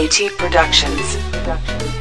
Productions. Productions.